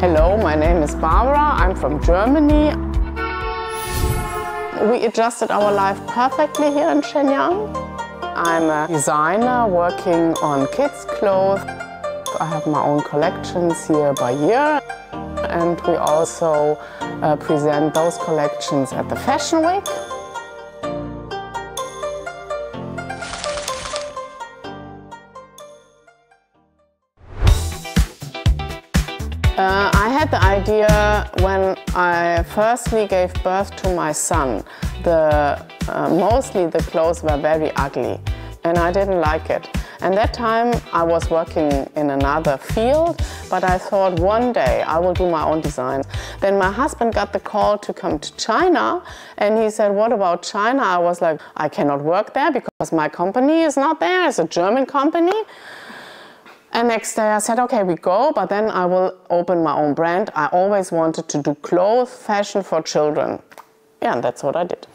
Hello, my name is Barbara. I'm from Germany. We adjusted our life perfectly here in Shenyang. I'm a designer working on kids' clothes. I have my own collections year by year. And we also uh, present those collections at the Fashion Week. Uh, I had the idea when I firstly gave birth to my son. The, uh, mostly the clothes were very ugly and I didn't like it. And that time I was working in another field, but I thought one day I will do my own design. Then my husband got the call to come to China and he said, what about China? I was like, I cannot work there because my company is not there, it's a German company. And next day I said, okay, we go, but then I will open my own brand. I always wanted to do clothes, fashion for children. Yeah, and that's what I did.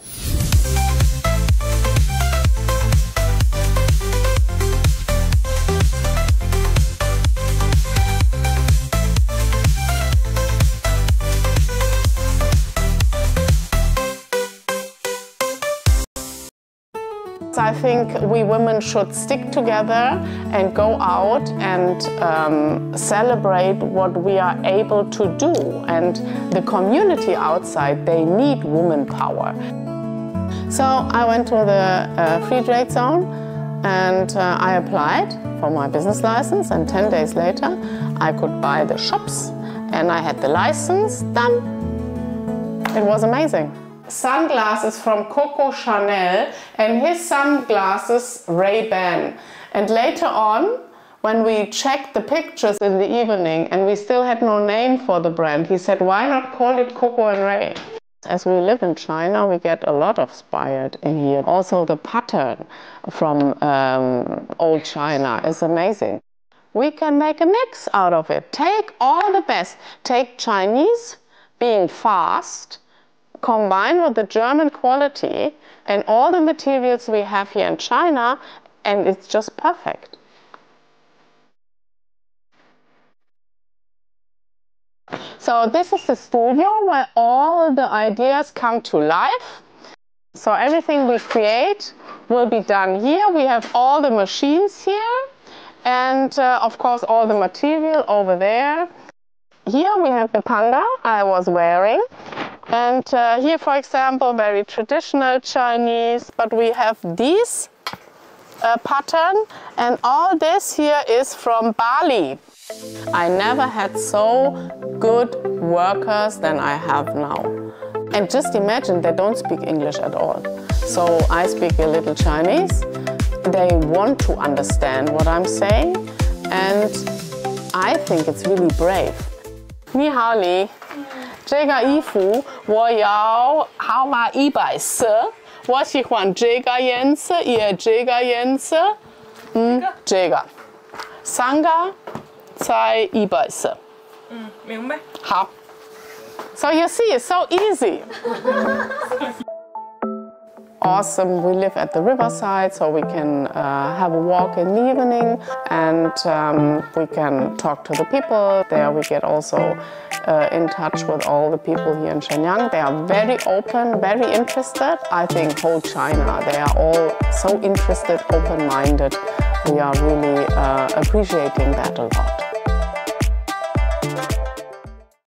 I think we women should stick together and go out and um, celebrate what we are able to do. And the community outside, they need woman power. So I went to the uh, free trade zone and uh, I applied for my business license and 10 days later I could buy the shops and I had the license done. It was amazing sunglasses from Coco Chanel and his sunglasses Ray-Ban. And later on, when we checked the pictures in the evening and we still had no name for the brand, he said, why not call it Coco and Ray? As we live in China, we get a lot of inspired in here. Also, the pattern from um, old China is amazing. We can make a mix out of it. Take all the best. Take Chinese, being fast, combined with the German quality and all the materials we have here in China, and it's just perfect. So this is the studio where all the ideas come to life. So everything we create will be done here. We have all the machines here and uh, of course all the material over there. Here we have the panda I was wearing and uh, here, for example, very traditional Chinese, but we have this uh, pattern and all this here is from Bali. I never had so good workers than I have now. And just imagine, they don't speak English at all. So I speak a little Chinese. They want to understand what I'm saying. And I think it's really brave. Ni hao li. 这个衣服我要号码一百色，我喜欢这个颜色，也这个颜色，嗯，这个三个才一百色。嗯，明白。好。So you see, it's so easy. awesome. We live at the riverside, so we can uh, have a walk in the evening and um, we can talk to the people. There we get also uh, in touch with all the people here in Shenyang. They are very open, very interested. I think whole China, they are all so interested, open-minded. We are really uh, appreciating that a lot.